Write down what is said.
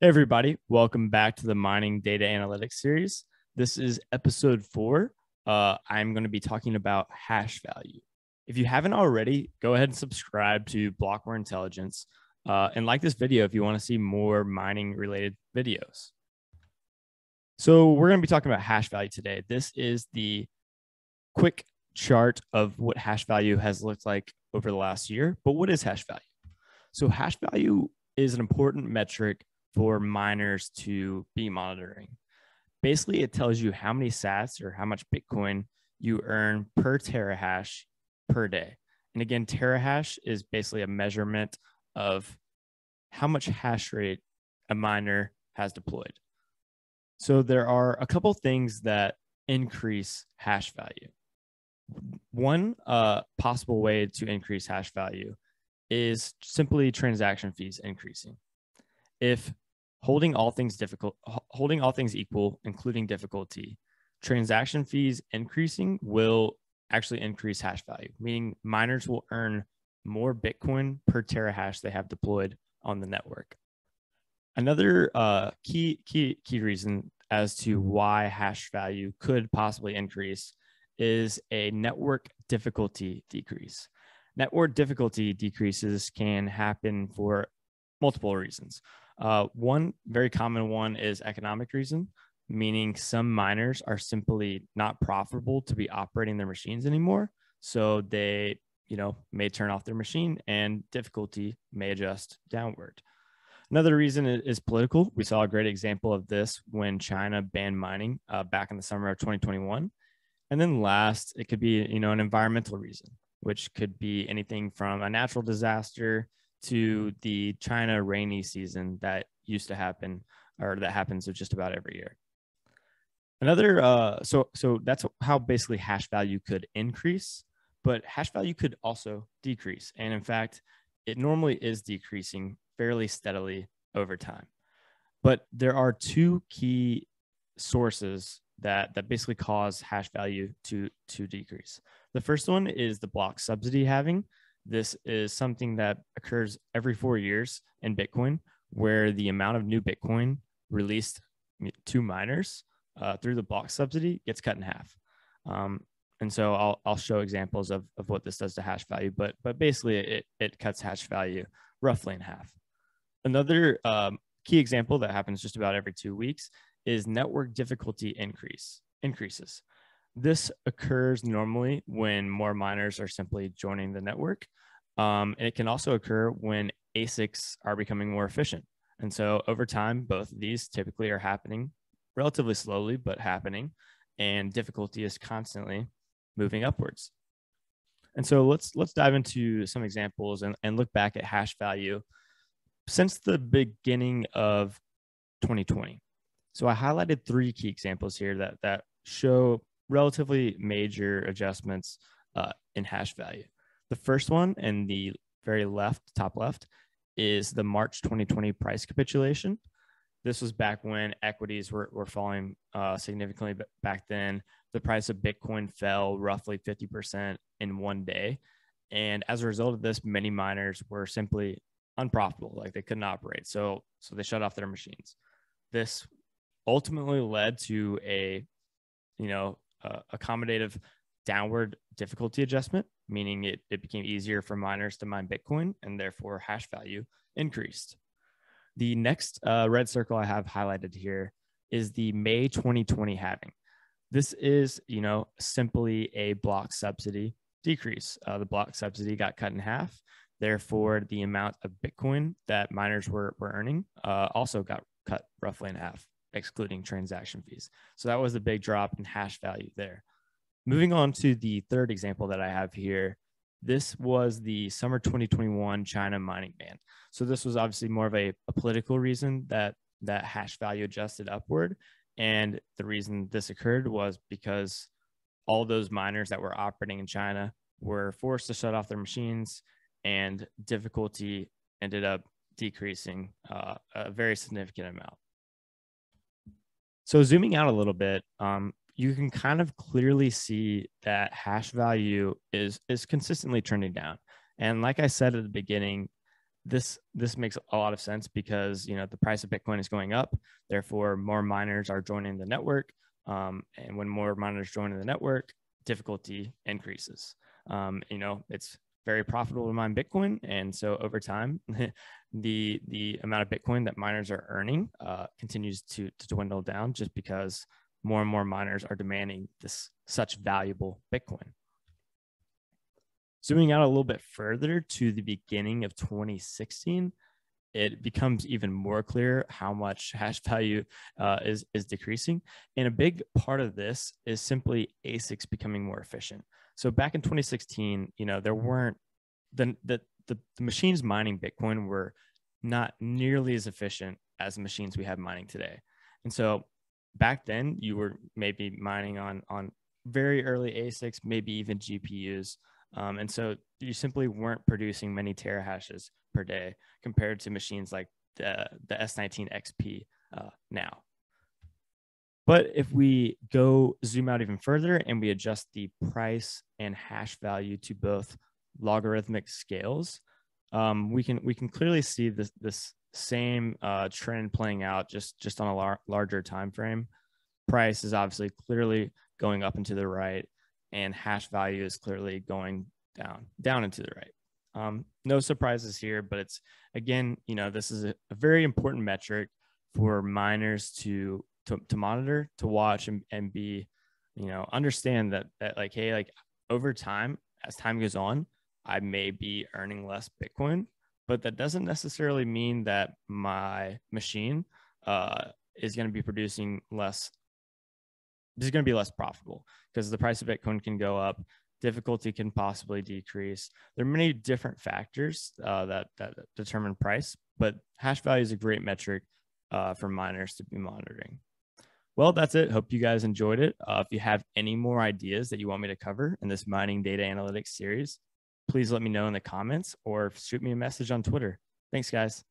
Hey everybody, welcome back to the Mining Data Analytics series. This is episode four. Uh, I'm going to be talking about hash value. If you haven't already, go ahead and subscribe to Blockware Intelligence uh, and like this video if you want to see more mining related videos. So we're going to be talking about hash value today. This is the quick chart of what hash value has looked like over the last year. But what is hash value? So hash value is an important metric for miners to be monitoring. Basically, it tells you how many sats or how much Bitcoin you earn per terahash per day. And again, terahash is basically a measurement of how much hash rate a miner has deployed. So there are a couple things that increase hash value. One uh, possible way to increase hash value is simply transaction fees increasing. If holding all things difficult, holding all things equal, including difficulty, transaction fees increasing will actually increase hash value, meaning miners will earn more Bitcoin per terahash they have deployed on the network. Another uh, key key key reason as to why hash value could possibly increase is a network difficulty decrease. Network difficulty decreases can happen for multiple reasons. Uh, one very common one is economic reason, meaning some miners are simply not profitable to be operating their machines anymore. So they, you know, may turn off their machine and difficulty may adjust downward. Another reason is political. We saw a great example of this when China banned mining uh, back in the summer of 2021. And then last, it could be, you know, an environmental reason, which could be anything from a natural disaster to the China rainy season that used to happen or that happens just about every year. Another, uh, so so that's how basically hash value could increase, but hash value could also decrease, and in fact, it normally is decreasing fairly steadily over time. But there are two key sources that that basically cause hash value to to decrease. The first one is the block subsidy halving, this is something that occurs every four years in Bitcoin, where the amount of new Bitcoin released to miners uh, through the block subsidy gets cut in half. Um, and so I'll, I'll show examples of, of what this does to hash value, but, but basically it, it cuts hash value roughly in half. Another um, key example that happens just about every two weeks is network difficulty increase increases. This occurs normally when more miners are simply joining the network. Um, and it can also occur when ASICs are becoming more efficient. And so over time, both of these typically are happening relatively slowly, but happening. And difficulty is constantly moving upwards. And so let's let's dive into some examples and, and look back at hash value since the beginning of 2020. So I highlighted three key examples here that that show relatively major adjustments uh, in hash value. The first one in the very left, top left, is the March 2020 price capitulation. This was back when equities were, were falling uh, significantly back then. The price of Bitcoin fell roughly 50% in one day. And as a result of this, many miners were simply unprofitable, like they couldn't operate. So, so they shut off their machines. This ultimately led to a, you know, uh, accommodative downward difficulty adjustment, meaning it, it became easier for miners to mine Bitcoin and therefore hash value increased. The next uh, red circle I have highlighted here is the May 2020 halving. This is, you know, simply a block subsidy decrease. Uh, the block subsidy got cut in half. Therefore, the amount of Bitcoin that miners were, were earning uh, also got cut roughly in half excluding transaction fees. So that was a big drop in hash value there. Moving on to the third example that I have here, this was the summer 2021 China mining ban. So this was obviously more of a, a political reason that that hash value adjusted upward. And the reason this occurred was because all those miners that were operating in China were forced to shut off their machines and difficulty ended up decreasing uh, a very significant amount. So zooming out a little bit, um, you can kind of clearly see that hash value is is consistently trending down. And like I said at the beginning, this this makes a lot of sense because you know the price of Bitcoin is going up, therefore more miners are joining the network, um, and when more miners join the network, difficulty increases. Um, you know, it's very profitable to mine Bitcoin, and so over time, the the amount of Bitcoin that miners are earning uh, continues to to dwindle down, just because more and more miners are demanding this such valuable Bitcoin. Zooming out a little bit further to the beginning of 2016, it becomes even more clear how much hash value uh, is is decreasing, and a big part of this is simply ASICs becoming more efficient. So back in 2016, you know, there weren't the the the, the machines mining Bitcoin were not nearly as efficient as the machines we have mining today, and so back then you were maybe mining on on very early ASICs, maybe even GPUs. Um, and so you simply weren't producing many terahashes per day compared to machines like the, the S19 XP uh, now. But if we go zoom out even further and we adjust the price and hash value to both logarithmic scales, um, we can we can clearly see this this same uh, trend playing out just just on a lar- larger time frame. Price is obviously clearly going up and to the right, and hash value is clearly going down, down and to the right. Um, no surprises here, but it's again, you know, this is a, a very important metric for miners to to, to monitor, to watch, and, and be, you know, understand that that like, hey, like over time, as time goes on, I may be earning less Bitcoin, but that doesn't necessarily mean that my machine uh, is going to be producing less is going to be less profitable because the price of Bitcoin can go up, difficulty can possibly decrease. There are many different factors uh, that that determine price, but hash value is a great metric uh, for miners to be monitoring. Well, that's it. Hope you guys enjoyed it. Uh, if you have any more ideas that you want me to cover in this mining data analytics series, please let me know in the comments or shoot me a message on Twitter. Thanks, guys.